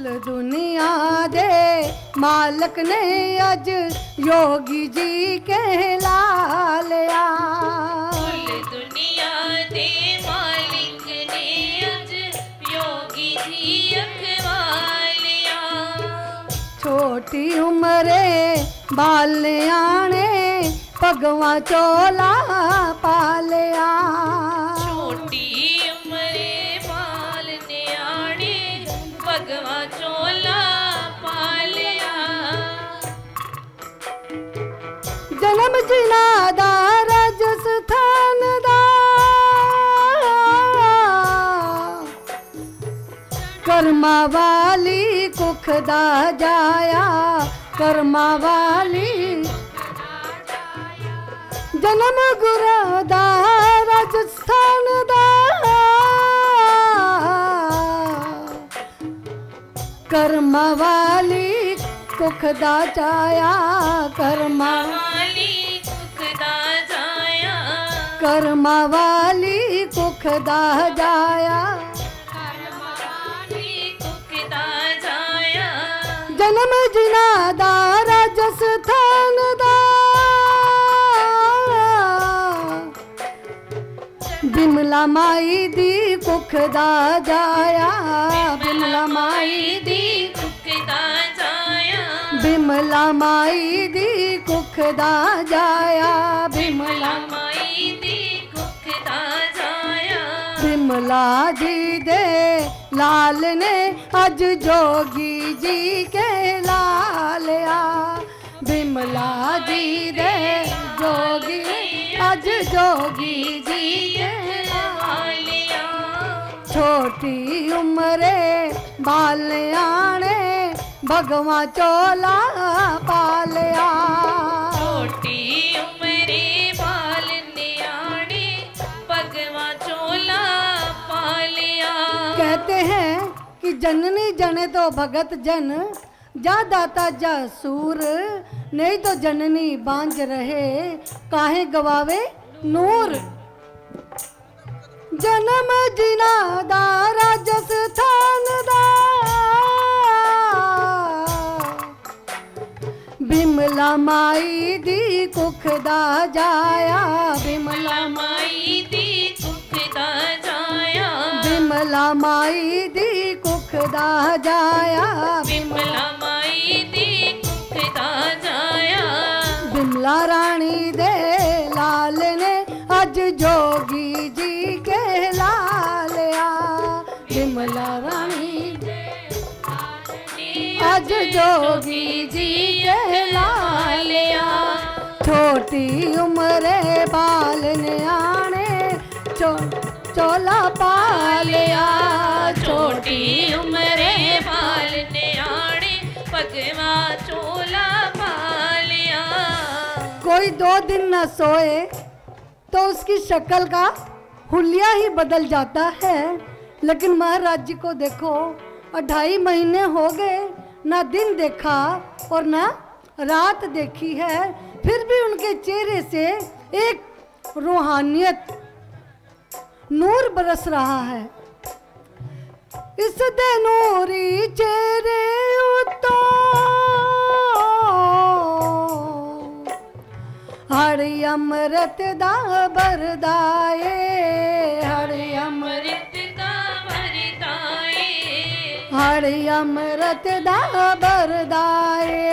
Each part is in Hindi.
कुल दुनिया दे मालक ने अज योगी जी के लालिया कुल दुनिया दे मालिक ने अज योगी जी अखवालिया छोटी उम्रे बाल्याणे पगवा चोला पालिया जिला दा राजस्थान दा कर्मा वाली कुखदा जाया कर्मा वाली जन्म गुरु राजस्थान दा कर्म वाली कुखदा जाया, कर्मा कर्मा वाली कुखदा जाया। जन्म जिना दारा जस थान दा। बिमला माई दी कुखदा जाया। बिमला माई दी कुखदा जाया। बिमला माई दी कुखदा जाया। बिमला कमला जी दे, लाल ने अज जोगी जी के लाल आ बिमला जी दे, जोगी अज जोगी जी के लालिया। छोटी उम्रे बाल आने भगवा चोला पालिया। कहते हैं कि जननी जने तो भगत जन। जा दाता जा सूर, नहीं तो जननी बांझ रहे। काहे गवावे? नूर। जन्म जिना दा राजस्थान दा। बिमला माई दी कुख दा जाया। बिमला बिमला माई दी कुखदा जाया। बिमला माई दी कुखदा जाया। बिमला रानी दे लाल ने अज जोगी जी के लाल बिमला रानी अज जोगी जी के लालया। छोटी उम्र बाल ने चोला पालिया, छोटी उम्र पाल न्याणी पगवा चोला पालिया। कोई दो दिन न सोए तो उसकी शक्ल का हुलिया ही बदल जाता है। लेकिन महाराज जी को देखो, अढ़ाई महीने हो गए, ना दिन देखा और ना रात देखी है। फिर भी उनके चेहरे से एक रूहानियत नूर बरस रहा है। इस दे नूरी चेहरे उतो हरि अमृत दा बरदाए। हरि अमृत दा बरदाए। हरि अमृत दा बरदाए।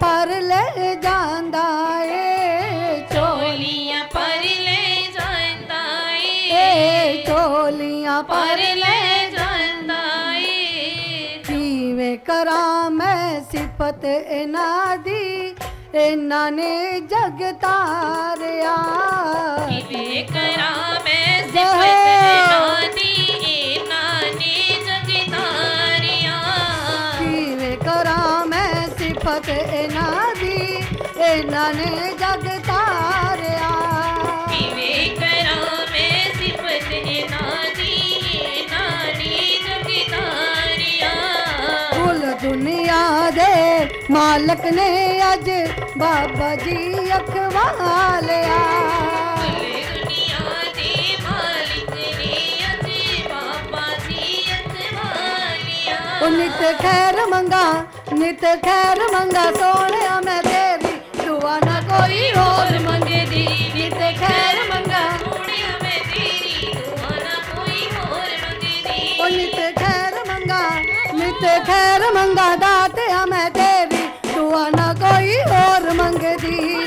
पर ले जांदा ए चोलियाँ पर ले जांदा ए। चोलियाँ पर ले जांदा करा मैं सिफत इना दी इना ने जग तारिया। करा मैं सिफत दी। ਮੈਂ ਸਿਫਤ ਇਹਨਾਂ ਦੀ ਇਹਨਾਂ ਨੇ ਜਗ ਤਾਰਿਆ ਕਿਵੇਂ ਕਰਾਂ ਮੈਂ ਸਿਫਤ ਇਹਨਾਂ ਦੀ ਇਹਨਾਂ ਨੇ ਜਗ ਤਾਰਿਆ ਕੁੱਲ ਦੁਨੀਆ ਦੇ ਮਾਲਕ ਨੇ ਅੱਜ ਬਾਬਾ ਜੀ ਅਖਵਾ ਲਿਆ ਭਲੇ ਦੁਨੀਆ ਨਿਤ ਖੈਰ ਮੰਗਾ ਨਿਤ ਸੋਹਣਿਆ ਮੈਂ ਤੇਰੀ ਦੁਆ ਨਾ ਕੋਈ ਹੋਰ ਮੰਗਦੀ। ਨਿਤ ਖੈਰ ਮੰਗਾ ਸੋਹਣਿਆ ਮੈਂ ਤੇਰੀ ਦੁਆ ਨਾ ਕੋਈ ਹੋਰ ਮੰਗਦੀ। ਉਹ ਨਿਤ ਖੈਰ ਮੰਗਾ, ਨਿਤ ਖੈਰ ਮੰਗਾ ਦਾਤਿਆ ਮੈਂ ਤੇਰੀ ਦੁਆ ਨਾ ਕੋਈ ਹੋਰ ਮੰਗਦੀ। ਨਿਤ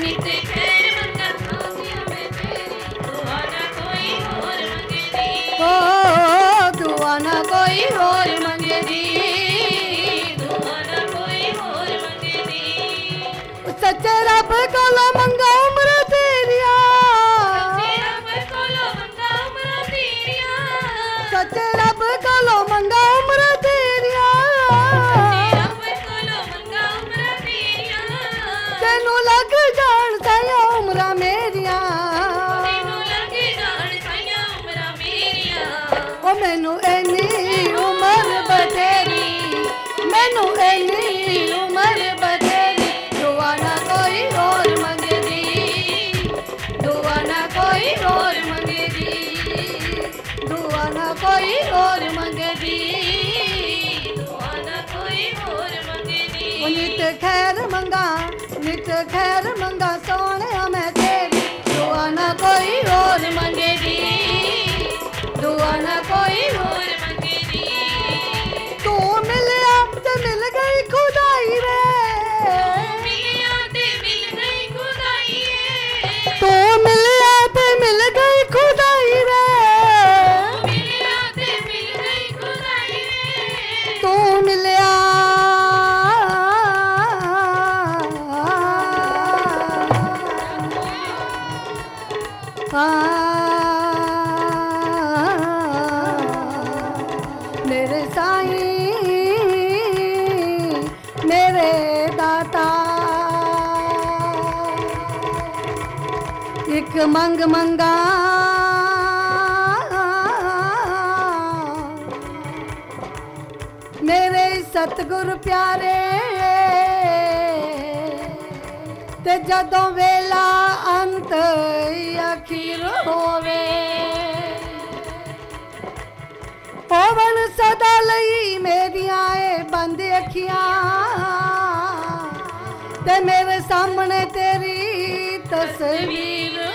ਮੈਨੂੰ ਐਨੀ ਉਮਰ ਬਥੇਰੀ ਮੈਨੂੰ ਐਨੀ ਉਮਰ ਬਥੇਰੀ ਦੁਆ ਨਾ ਕੋਈ ਹੋਰ ਮੰਗਦੀ ਦੁਆ ਨਾ ਕੋਈ ਹੋਰ ਮੰਗਦੀ ਦੁਆ ਨਾ ਕੋਈ ਹੋਰ ਮੰਗਦੀ ਦੁਆ ਨਾ ਕੋਈ ਹੋਰ ਮੰਗਦੀ ਉਹ ਨਿਤ ਖੈਰ ਮੰਗਾ ਨਿਤ ਖੈਰ ਮੰਗਾ ਸੋਹਣਿਆ ਮੈਂ न कोई तू मिलया खुदाई रे। मिलया ते मिल गई खुदाई तू मिल ਇੱਕ ਮੰਗ ਮੰਗਾ। ਮੇਰੇ ਸਤਿਗੁਰ ਪਿਆਰੇ, ਤੇ ਜਦੋਂ ਵੇਲਾ ਅੰਤ ਅਖੀਰ ਹੋਵੇ, ਪਵਨ ਸਦਾ ਲਈ ਮੇਰੀਆਂ ਏ ਬੰਦ ਅੱਖੀਆਂ, ਤੇ ਮੇਰੇ ਸਾਹਮਣੇ ਤੇਰੀ ਤਸਵੀਰ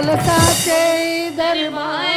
बोल साचे दरबार